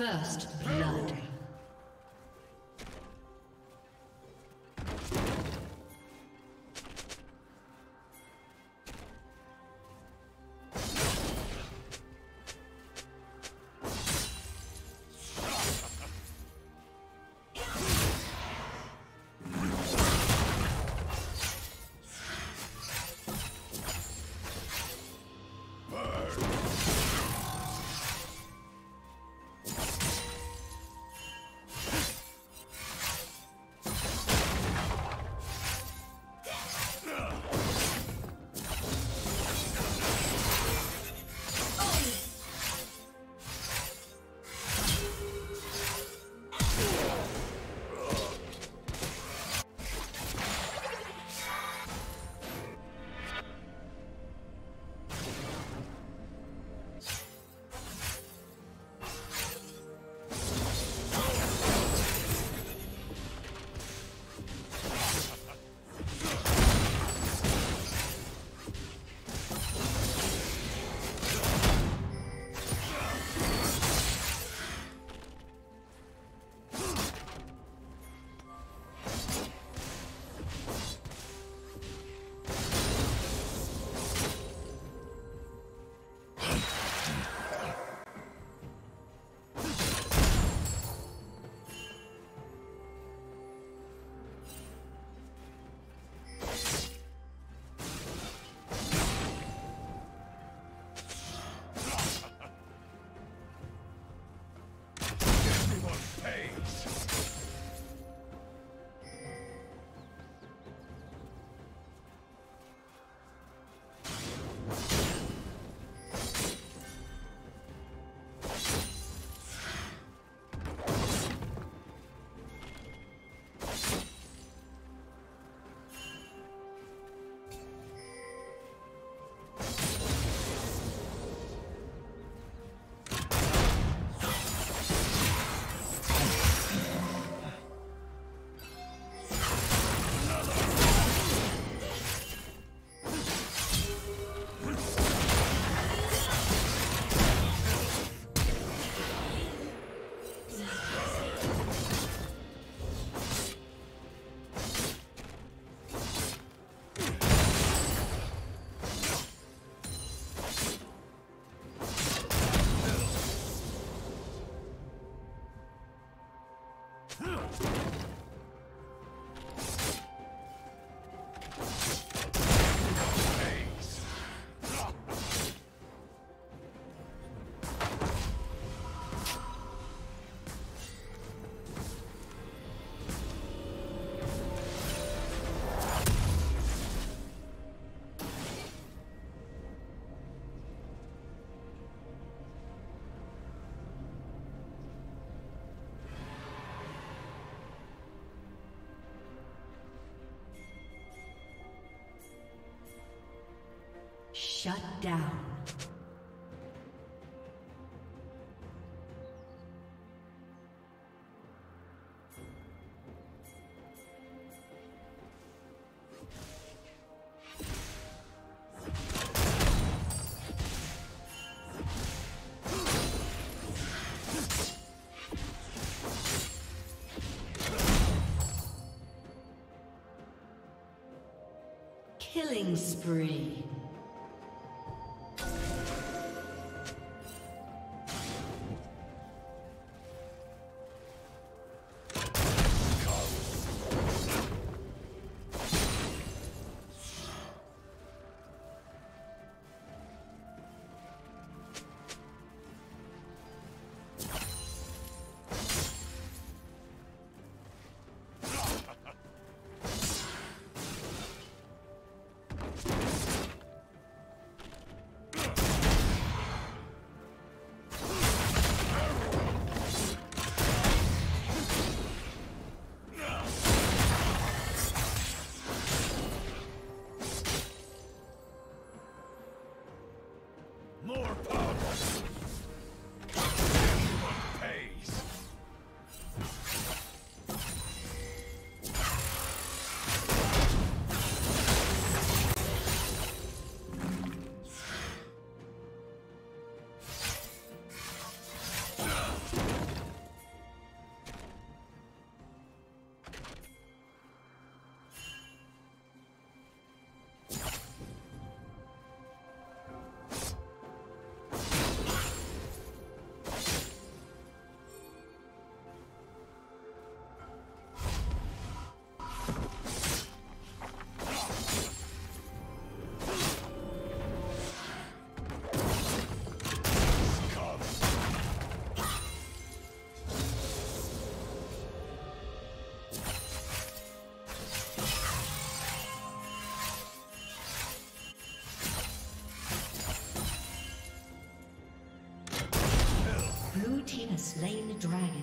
First blood. Shut down. Slain the dragon.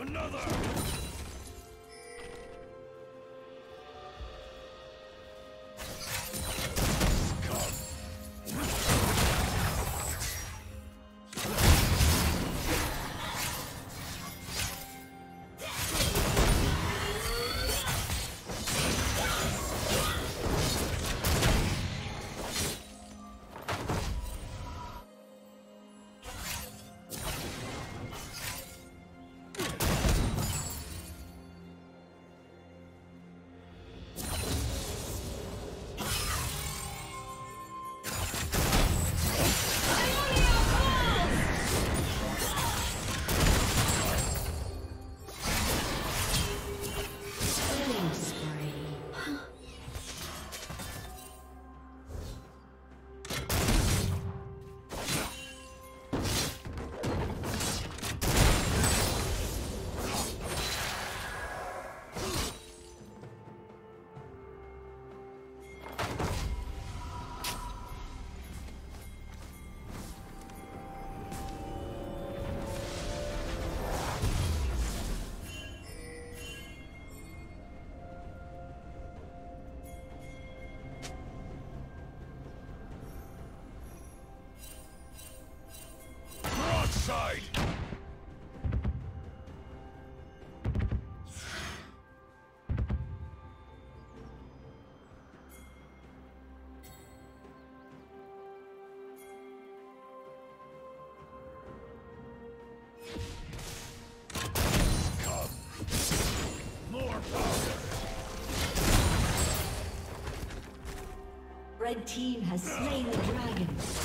Another! Side! Red team has slain the dragon.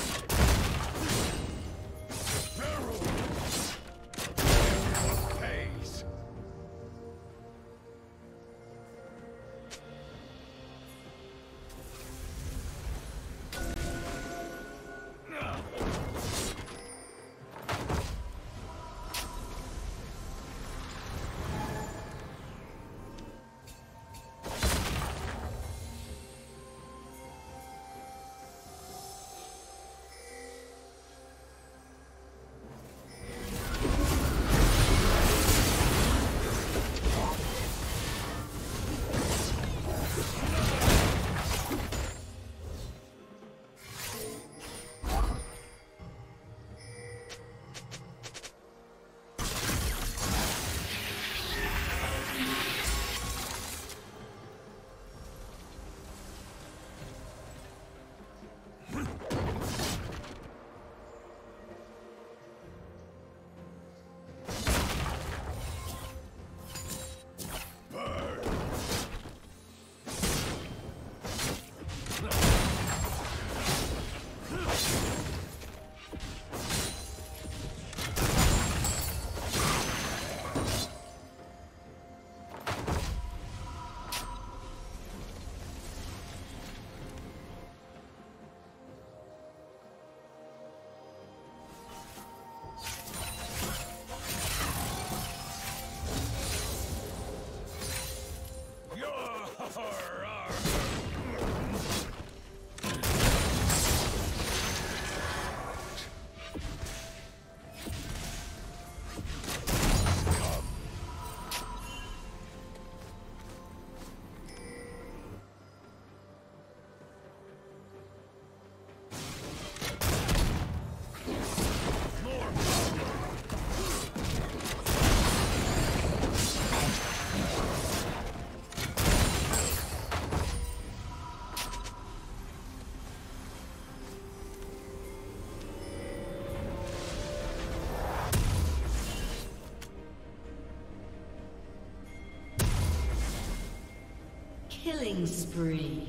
Killing spree.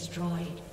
Destroyed.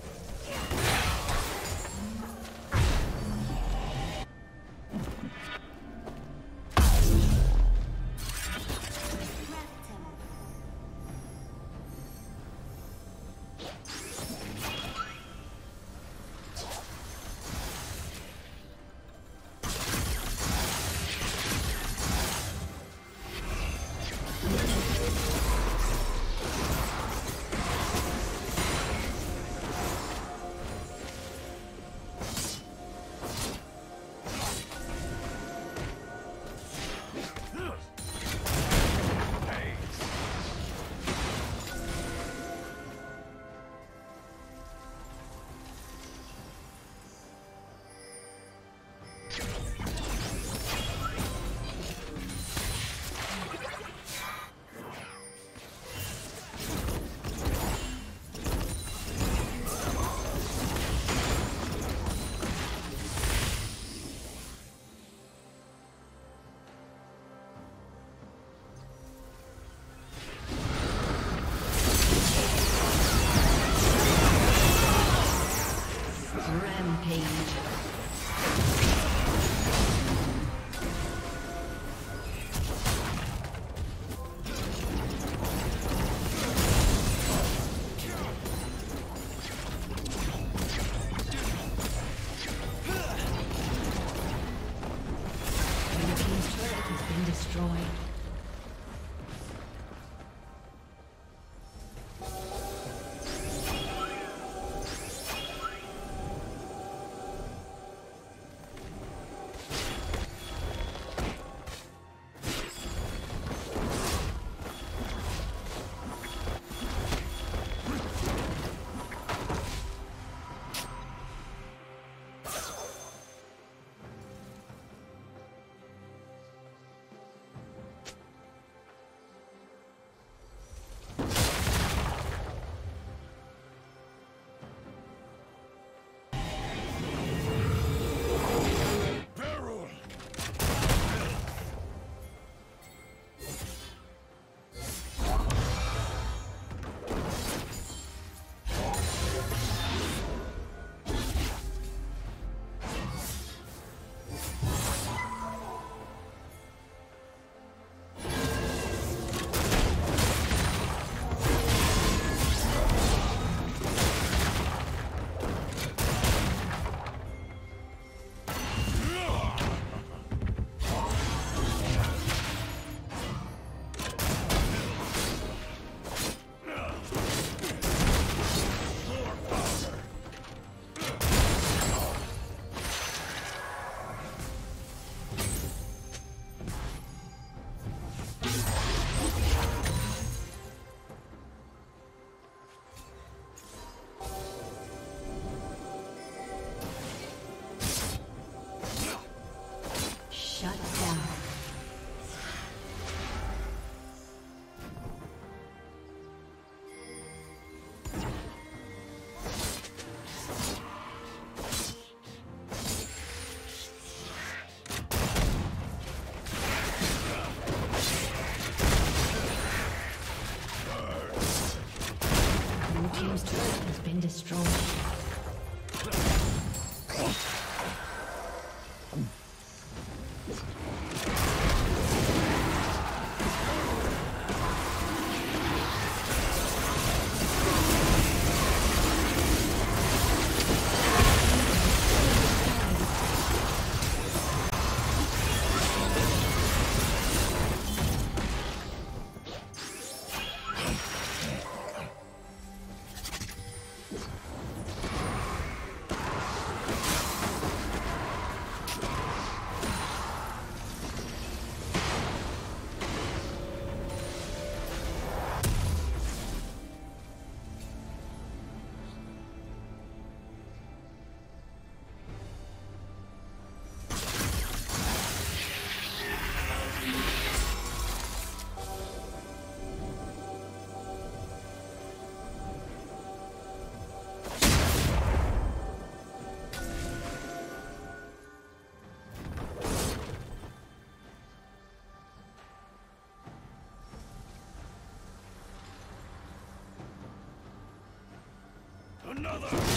Another!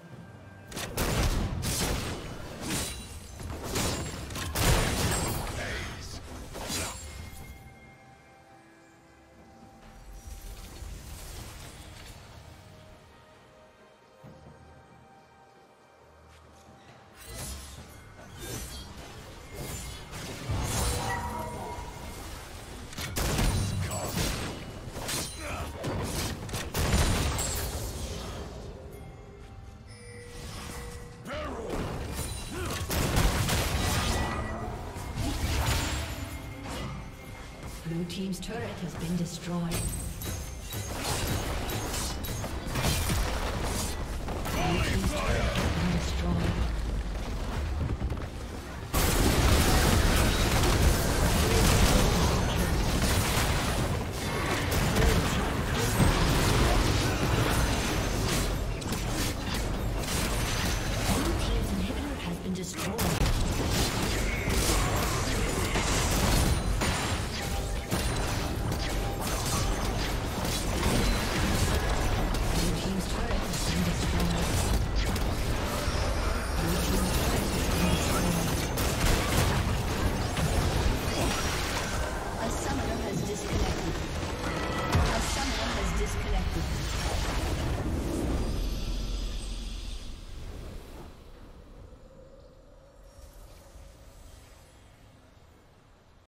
Destroyed.